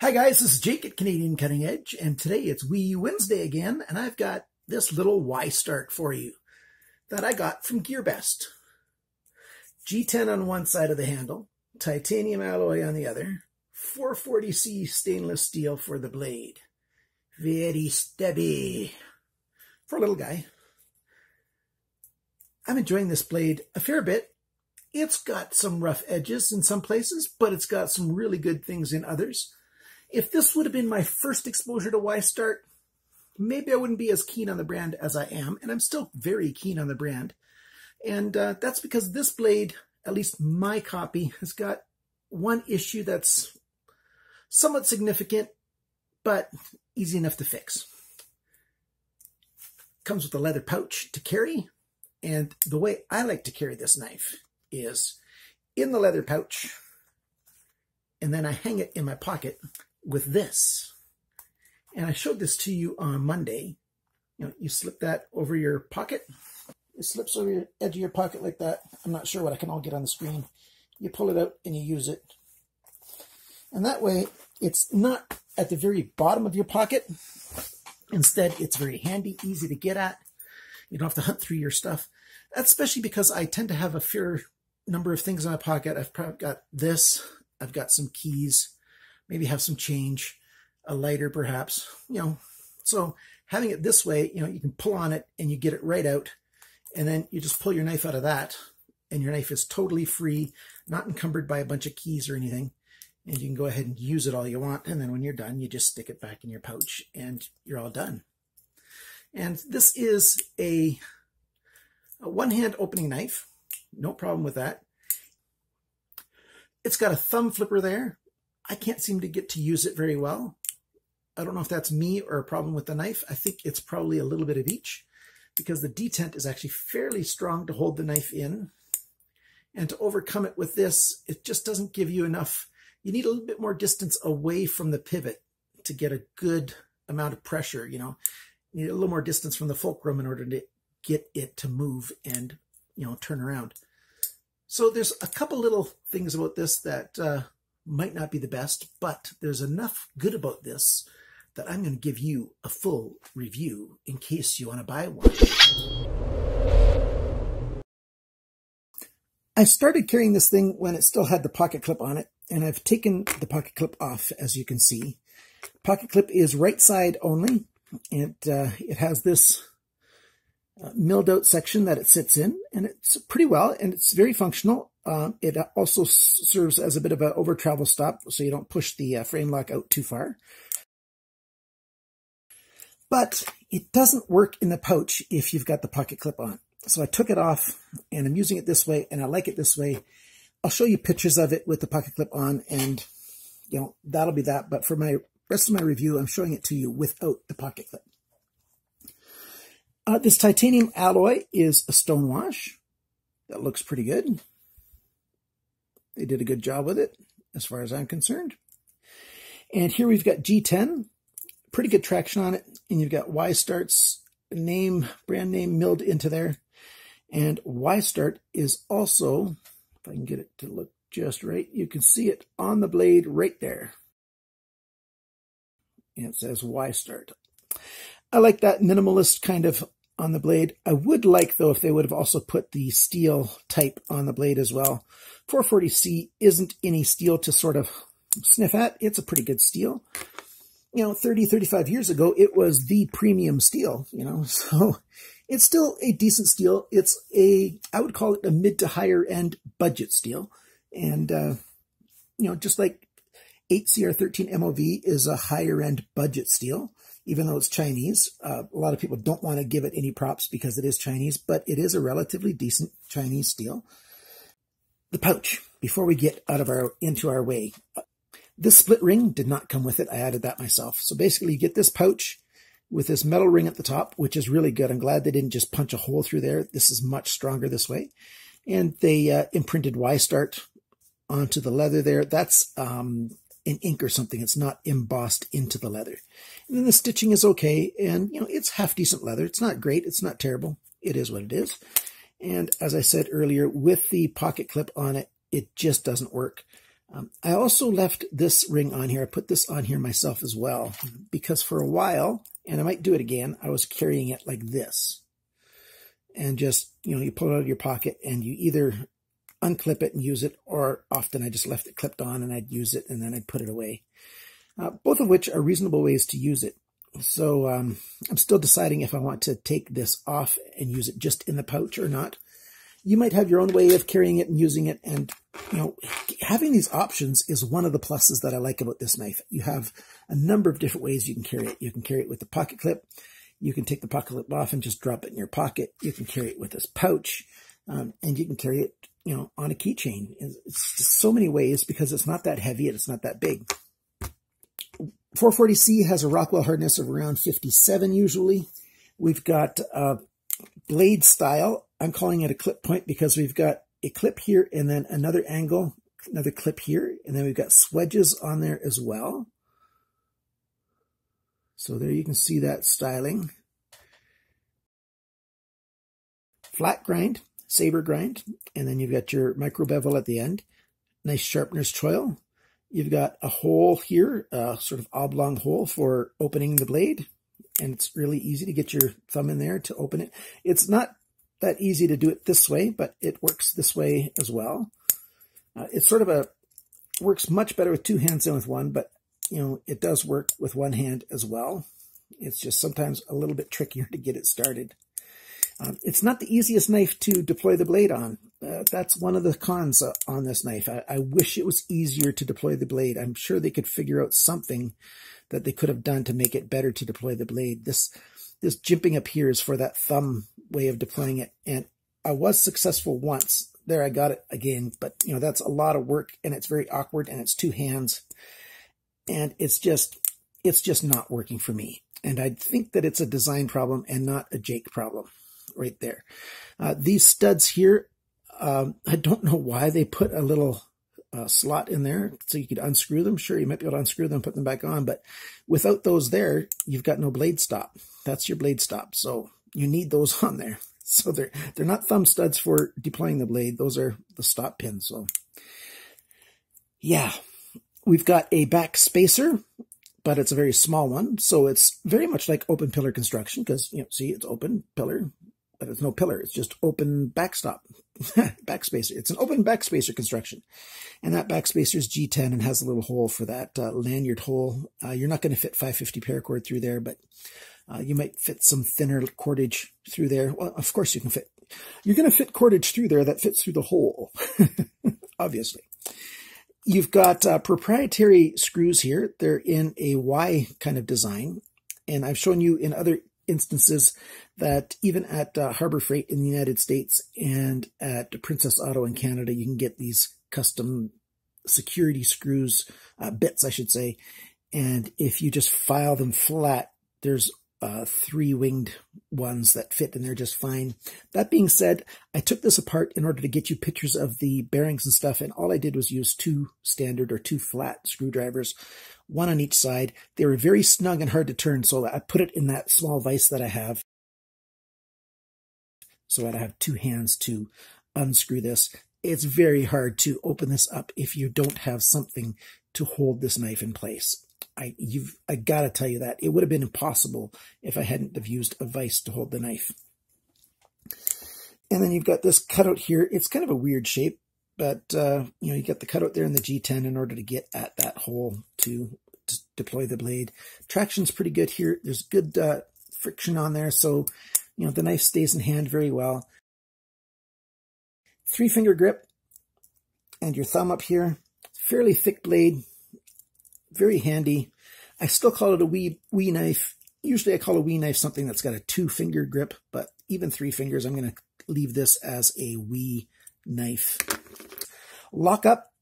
Hi guys, this is Jake at Canadian Cutting Edge, and today it's Wee Wednesday again, and I've got this little Y-Start for you that I got from GearBest. G10 on one side of the handle, titanium alloy on the other, 440C stainless steel for the blade. Very steady for a little guy. I'm enjoying this blade a fair bit. It's got some rough edges in some places, but it's got some really good things in others. If this would have been my first exposure to Y-Start, maybe I wouldn't be as keen on the brand as I am, and I'm still very keen on the brand. And uh, that's because this blade, at least my copy, has got one issue that's somewhat significant, but easy enough to fix. Comes with a leather pouch to carry, and the way I like to carry this knife is in the leather pouch, and then I hang it in my pocket with this. And I showed this to you on Monday. You know, you slip that over your pocket. It slips over your edge of your pocket like that. I'm not sure what I can all get on the screen. You pull it out and you use it. And that way, it's not at the very bottom of your pocket. Instead, it's very handy, easy to get at. You don't have to hunt through your stuff. That's especially because I tend to have a fair number of things in my pocket. I've probably got this. I've got some keys maybe have some change, a lighter perhaps, you know. So having it this way, you know, you can pull on it and you get it right out. And then you just pull your knife out of that and your knife is totally free, not encumbered by a bunch of keys or anything. And you can go ahead and use it all you want. And then when you're done, you just stick it back in your pouch and you're all done. And this is a, a one-hand opening knife. No problem with that. It's got a thumb flipper there, I can't seem to get to use it very well. I don't know if that's me or a problem with the knife. I think it's probably a little bit of each because the detent is actually fairly strong to hold the knife in. And to overcome it with this, it just doesn't give you enough. You need a little bit more distance away from the pivot to get a good amount of pressure, you know. You need a little more distance from the fulcrum in order to get it to move and, you know, turn around. So there's a couple little things about this that uh, might not be the best, but there's enough good about this that I'm going to give you a full review in case you want to buy one. I started carrying this thing when it still had the pocket clip on it, and I've taken the pocket clip off, as you can see. Pocket clip is right side only. and uh, it has this uh, milled out section that it sits in, and it's pretty well, and it's very functional. Uh, it also serves as a bit of an over travel stop, so you don't push the uh, frame lock out too far. But it doesn't work in the pouch if you've got the pocket clip on. So I took it off, and I'm using it this way, and I like it this way. I'll show you pictures of it with the pocket clip on, and you know that'll be that. But for my rest of my review, I'm showing it to you without the pocket clip. Uh, this titanium alloy is a stonewash. That looks pretty good. They did a good job with it, as far as I'm concerned. And here we've got G10, pretty good traction on it. And you've got Y-Start's name, brand name milled into there. And Y-Start is also, if I can get it to look just right, you can see it on the blade right there. And it says Y-Start. I like that minimalist kind of on the blade. I would like, though, if they would have also put the steel type on the blade as well. 440C isn't any steel to sort of sniff at. It's a pretty good steel. You know, 30, 35 years ago, it was the premium steel, you know, so it's still a decent steel. It's a, I would call it a mid to higher end budget steel. And, uh, you know, just like 8CR13 MOV is a higher end budget steel even though it's Chinese. Uh, a lot of people don't want to give it any props because it is Chinese, but it is a relatively decent Chinese steel. The pouch, before we get out of our into our way, uh, this split ring did not come with it. I added that myself. So basically you get this pouch with this metal ring at the top, which is really good. I'm glad they didn't just punch a hole through there. This is much stronger this way. And they uh, imprinted Y-Start onto the leather there. That's um, in ink or something. It's not embossed into the leather. And then the stitching is okay. And, you know, it's half decent leather. It's not great. It's not terrible. It is what it is. And as I said earlier, with the pocket clip on it, it just doesn't work. Um, I also left this ring on here. I put this on here myself as well because for a while, and I might do it again, I was carrying it like this. And just, you know, you pull it out of your pocket and you either unclip it and use it, or often I just left it clipped on and I'd use it and then I'd put it away. Uh, both of which are reasonable ways to use it. So um, I'm still deciding if I want to take this off and use it just in the pouch or not. You might have your own way of carrying it and using it. And, you know, having these options is one of the pluses that I like about this knife. You have a number of different ways you can carry it. You can carry it with the pocket clip. You can take the pocket clip off and just drop it in your pocket. You can carry it with this pouch. Um, and you can carry it, you know, on a keychain. It's so many ways because it's not that heavy and it's not that big. 440C has a Rockwell hardness of around 57 usually. We've got uh, blade style. I'm calling it a clip point because we've got a clip here and then another angle, another clip here, and then we've got swedges on there as well. So there you can see that styling. Flat grind, saber grind, and then you've got your micro bevel at the end. Nice sharpener's choil. You've got a hole here, a sort of oblong hole for opening the blade. And it's really easy to get your thumb in there to open it. It's not that easy to do it this way, but it works this way as well. Uh, it's sort of a, works much better with two hands than with one, but you know, it does work with one hand as well. It's just sometimes a little bit trickier to get it started. Um, it's not the easiest knife to deploy the blade on. Uh, that's one of the cons uh, on this knife. I, I, wish it was easier to deploy the blade. I'm sure they could figure out something that they could have done to make it better to deploy the blade. This this jimping up here is for that thumb way of deploying it, and I was successful once. There, I got it again, but you know that's a lot of work, and it's very awkward, and it's two hands, and it's just it's just not working for me. And I think that it's a design problem and not a Jake problem right there. Uh, these studs here um, I don't know why they put a little uh, slot in there so you could unscrew them. Sure, you might be able to unscrew them and put them back on, but without those there, you've got no blade stop. That's your blade stop. So you need those on there. So they're they're not thumb studs for deploying the blade. Those are the stop pins. So yeah, we've got a back spacer, but it's a very small one. So it's very much like open pillar construction because you know, see, it's open pillar, but it's no pillar. It's just open backstop, backspacer. It's an open backspacer construction. And that backspacer is G10 and has a little hole for that uh, lanyard hole. Uh, you're not going to fit 550 paracord through there, but uh, you might fit some thinner cordage through there. Well, of course you can fit. You're going to fit cordage through there that fits through the hole, obviously. You've got uh, proprietary screws here. They're in a Y kind of design. And I've shown you in other instances that even at uh, Harbor Freight in the United States and at Princess Auto in Canada, you can get these custom security screws, uh, bits, I should say. And if you just file them flat, there's uh, three winged ones that fit and they're just fine. That being said, I took this apart in order to get you pictures of the bearings and stuff, and all I did was use two standard or two flat screwdrivers, one on each side. They were very snug and hard to turn, so I put it in that small vise that I have so that I have two hands to unscrew this. It's very hard to open this up if you don't have something to hold this knife in place. I you've I gotta tell you that it would have been impossible if I hadn't have used a vise to hold the knife. And then you've got this cutout here. It's kind of a weird shape, but uh, you know you got the cutout there in the G10 in order to get at that hole to, to deploy the blade. Traction's pretty good here. There's good uh, friction on there, so you know the knife stays in hand very well. Three finger grip, and your thumb up here. Fairly thick blade, very handy. I still call it a wee, wee knife. Usually I call a wee knife something that's got a two finger grip, but even three fingers, I'm going to leave this as a wee knife. Lock up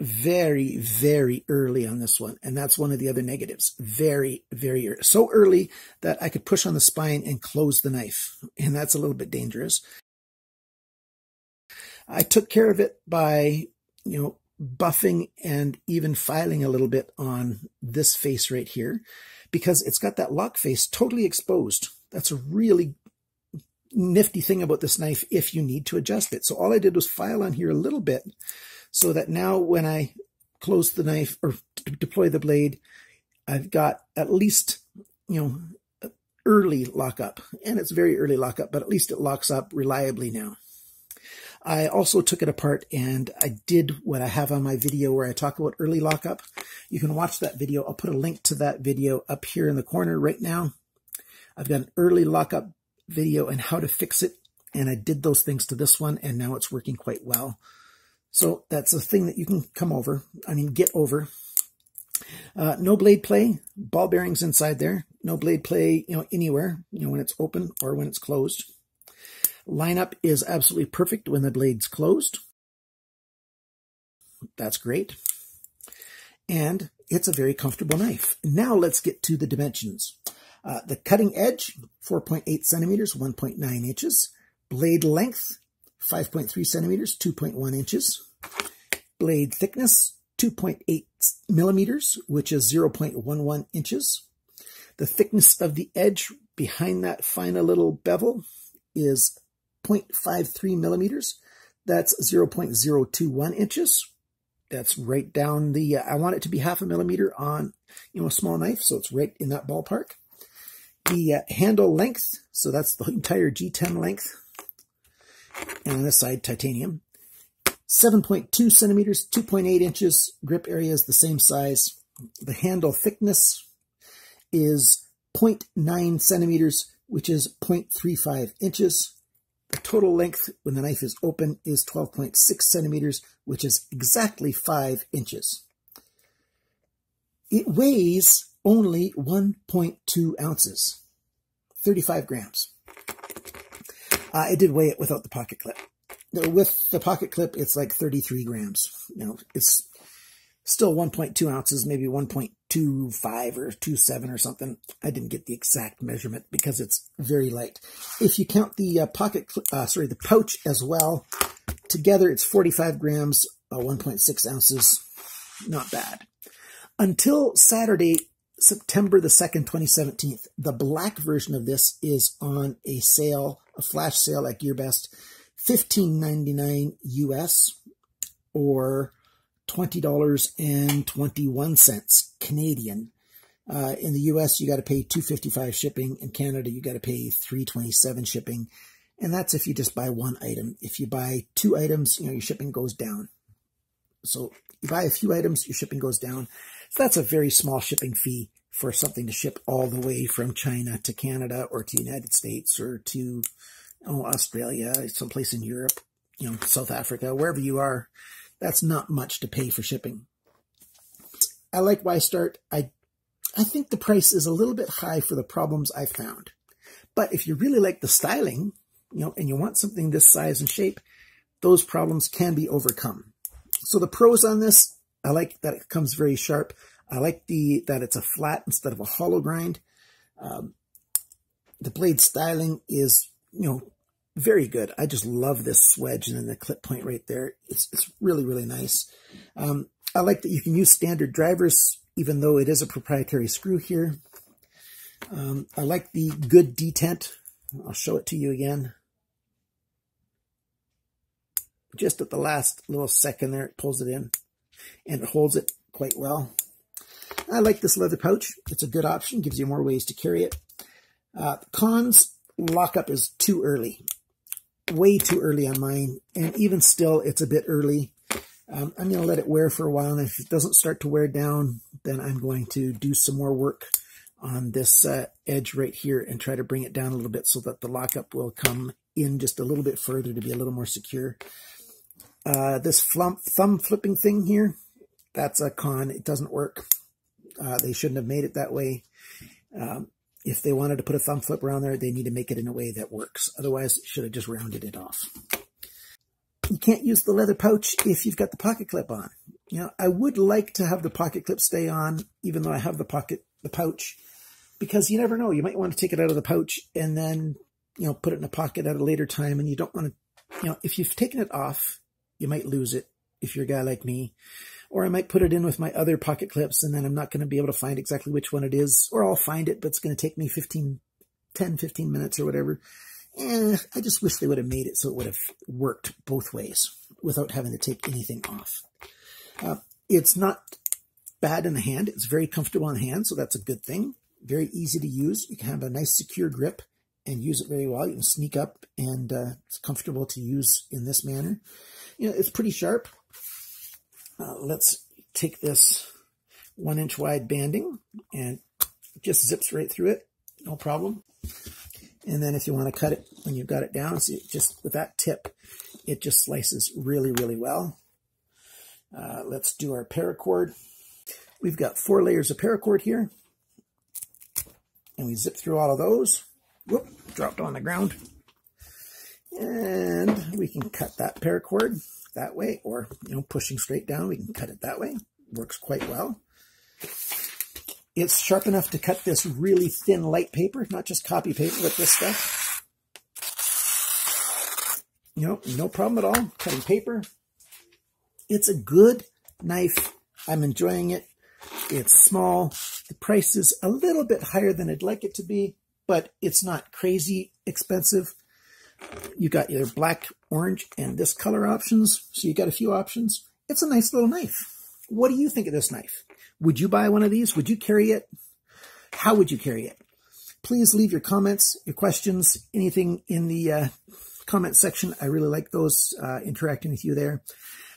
very, very early on this one. And that's one of the other negatives. Very, very early. So early that I could push on the spine and close the knife. And that's a little bit dangerous. I took care of it by, you know, buffing and even filing a little bit on this face right here because it's got that lock face totally exposed. That's a really nifty thing about this knife if you need to adjust it. So all I did was file on here a little bit so that now when I close the knife or deploy the blade, I've got at least, you know, early lockup. And it's very early lockup, but at least it locks up reliably now. I also took it apart and I did what I have on my video where I talk about early lockup. You can watch that video. I'll put a link to that video up here in the corner right now. I've got an early lockup video and how to fix it. And I did those things to this one and now it's working quite well. So that's a thing that you can come over. I mean, get over. Uh, no blade play, ball bearings inside there. No blade play, you know, anywhere, you know, when it's open or when it's closed. Lineup is absolutely perfect when the blade's closed. That's great. And it's a very comfortable knife. Now let's get to the dimensions. Uh, the cutting edge, 4.8 centimeters, 1.9 inches. Blade length, 5.3 centimeters, 2.1 inches. Blade thickness, 2.8 millimeters, which is 0.11 inches. The thickness of the edge behind that final little bevel is 0.53 millimeters. That's 0.021 inches. That's right down the, uh, I want it to be half a millimeter on, you know, a small knife, so it's right in that ballpark. The uh, handle length, so that's the entire G10 length, and on this side, titanium. 7.2 centimeters, 2.8 inches. Grip area is the same size. The handle thickness is 0.9 centimeters, which is 0.35 inches. The total length when the knife is open is 12.6 centimeters, which is exactly 5 inches. It weighs only 1.2 ounces, 35 grams. Uh, I did weigh it without the pocket clip. With the pocket clip, it's like 33 grams. You know, it's still 1.2 ounces, maybe 1.25 or 27 or something. I didn't get the exact measurement because it's very light. If you count the uh, pocket, uh, sorry, the pouch as well, together it's 45 grams, uh, 1.6 ounces. Not bad. Until Saturday, September the 2nd, 2017, the black version of this is on a sale, a flash sale at GearBest, $15.99 US or $20.21 Canadian. Uh, in the US, you got to pay 255 shipping. In Canada, you got to pay 327 shipping. And that's if you just buy one item. If you buy two items, you know, your shipping goes down. So you buy a few items, your shipping goes down. So that's a very small shipping fee for something to ship all the way from China to Canada or to the United States or to oh, Australia, someplace in Europe, you know, South Africa, wherever you are. That's not much to pay for shipping. I like Y-Start. I, I think the price is a little bit high for the problems I found. But if you really like the styling, you know, and you want something this size and shape, those problems can be overcome. So the pros on this, I like that it comes very sharp. I like the that it's a flat instead of a hollow grind. Um, the blade styling is, you know, very good. I just love this wedge and then the clip point right there. It's, it's really, really nice. Um, I like that you can use standard drivers, even though it is a proprietary screw here. Um, I like the good detent. I'll show it to you again. Just at the last little second there, it pulls it in and it holds it quite well. I like this leather pouch. It's a good option, gives you more ways to carry it. Uh, cons, lockup is too early way too early on mine. And even still, it's a bit early. Um, I'm going to let it wear for a while. And if it doesn't start to wear down, then I'm going to do some more work on this uh, edge right here and try to bring it down a little bit so that the lockup will come in just a little bit further to be a little more secure. Uh, this flump, thumb flipping thing here, that's a con. It doesn't work. Uh, they shouldn't have made it that way. Um, if they wanted to put a thumb flip around there, they need to make it in a way that works. Otherwise, should have just rounded it off. You can't use the leather pouch if you've got the pocket clip on. You know, I would like to have the pocket clip stay on, even though I have the pocket, the pouch, because you never know. You might want to take it out of the pouch and then, you know, put it in a pocket at a later time. And you don't want to, you know, if you've taken it off, you might lose it if you're a guy like me or I might put it in with my other pocket clips and then I'm not going to be able to find exactly which one it is, or I'll find it, but it's going to take me 15, 10, 15 minutes or whatever. Eh, I just wish they would have made it so it would have worked both ways. without having to take anything off. Uh, it's not bad in the hand. It's very comfortable in the hand, so that's a good thing. Very easy to use. You can have a nice secure grip and use it very well. You can sneak up and uh, it's comfortable to use in this manner. You know, it's pretty sharp. Uh, let's take this one inch wide banding and just zips right through it. No problem. And then if you want to cut it when you've got it down, see, just with that tip, it just slices really, really well. Uh, let's do our paracord. We've got four layers of paracord here. And we zip through all of those. Whoop, dropped on the ground. And we can cut that paracord that way, or, you know, pushing straight down, we can cut it that way. Works quite well. It's sharp enough to cut this really thin light paper, not just copy paper, but this stuff. You know, no problem at all. Cutting paper. It's a good knife. I'm enjoying it. It's small. The price is a little bit higher than I'd like it to be, but it's not crazy expensive. You got either black, orange, and this color options. So you got a few options. It's a nice little knife. What do you think of this knife? Would you buy one of these? Would you carry it? How would you carry it? Please leave your comments, your questions, anything in the uh, comment section. I really like those, uh, interacting with you there.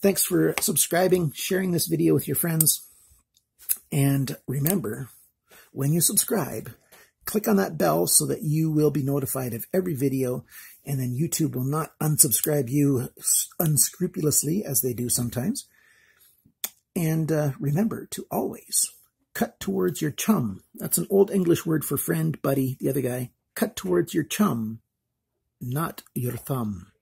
Thanks for subscribing, sharing this video with your friends. And remember, when you subscribe, click on that bell so that you will be notified of every video and then YouTube will not unsubscribe you unscrupulously as they do sometimes. And uh, remember to always cut towards your chum. That's an old English word for friend, buddy, the other guy. Cut towards your chum, not your thumb.